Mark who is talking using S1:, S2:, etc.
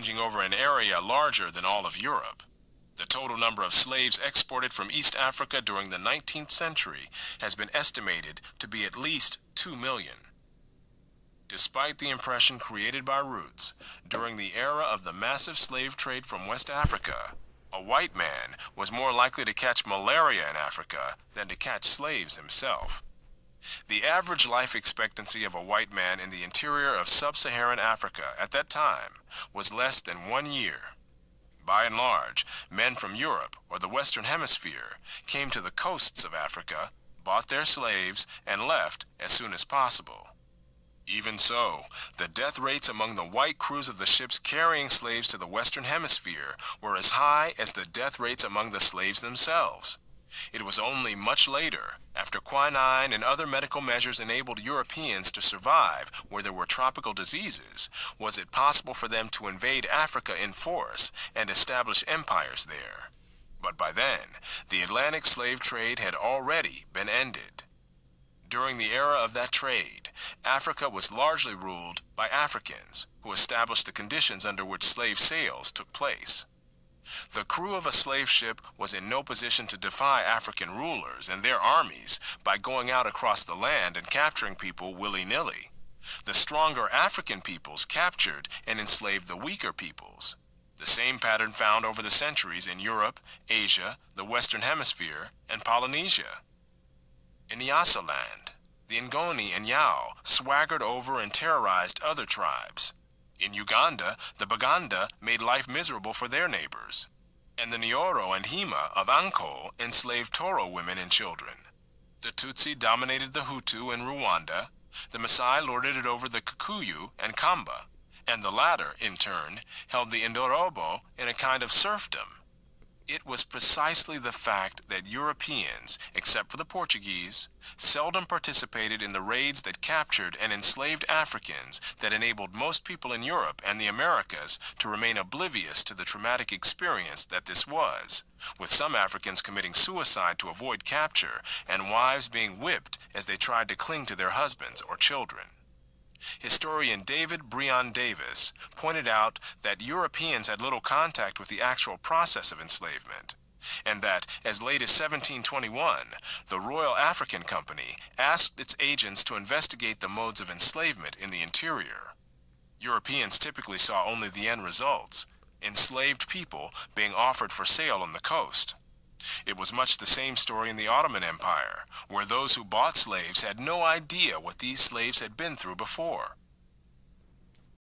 S1: ranging over an area larger than all of Europe. The total number of slaves exported from East Africa during the 19th century has been estimated to be at least 2 million. Despite the impression created by Roots, during the era of the massive slave trade from West Africa, a white man was more likely to catch malaria in Africa than to catch slaves himself. The average life expectancy of a white man in the interior of sub-Saharan Africa at that time was less than one year. By and large, men from Europe or the Western Hemisphere came to the coasts of Africa, bought their slaves, and left as soon as possible. Even so, the death rates among the white crews of the ships carrying slaves to the Western Hemisphere were as high as the death rates among the slaves themselves. It was only much later, after quinine and other medical measures enabled Europeans to survive where there were tropical diseases, was it possible for them to invade Africa in force and establish empires there. But by then, the Atlantic slave trade had already been ended. During the era of that trade, Africa was largely ruled by Africans, who established the conditions under which slave sales took place. The crew of a slave ship was in no position to defy African rulers and their armies by going out across the land and capturing people willy-nilly. The stronger African peoples captured and enslaved the weaker peoples. The same pattern found over the centuries in Europe, Asia, the Western Hemisphere, and Polynesia. In Nyasaland, the Ngoni and Yao swaggered over and terrorized other tribes. In Uganda, the Baganda made life miserable for their neighbors, and the Nyoro and Hima of Ankole enslaved Toro women and children. The Tutsi dominated the Hutu in Rwanda, the Maasai lorded it over the Kikuyu and Kamba, and the latter, in turn, held the Indorobo in a kind of serfdom. It was precisely the fact that Europeans, except for the Portuguese, seldom participated in the raids that captured and enslaved Africans that enabled most people in Europe and the Americas to remain oblivious to the traumatic experience that this was, with some Africans committing suicide to avoid capture and wives being whipped as they tried to cling to their husbands or children. Historian David Brion Davis pointed out that Europeans had little contact with the actual process of enslavement, and that as late as 1721, the Royal African Company asked its agents to investigate the modes of enslavement in the interior. Europeans typically saw only the end results, enslaved people being offered for sale on the coast. It was much the same story in the Ottoman Empire, where those who bought slaves had no idea what these slaves had been through before.